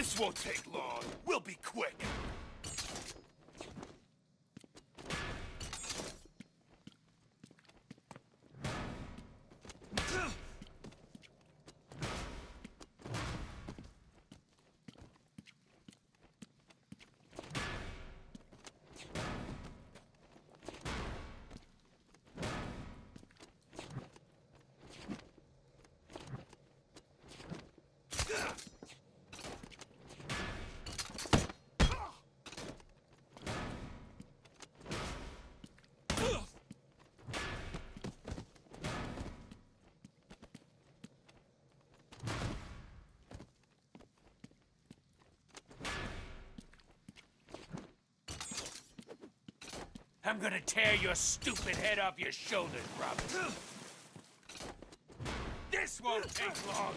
This won't take long. We'll be quick. I'm gonna tear your stupid head off your shoulders, Robin. This won't take long.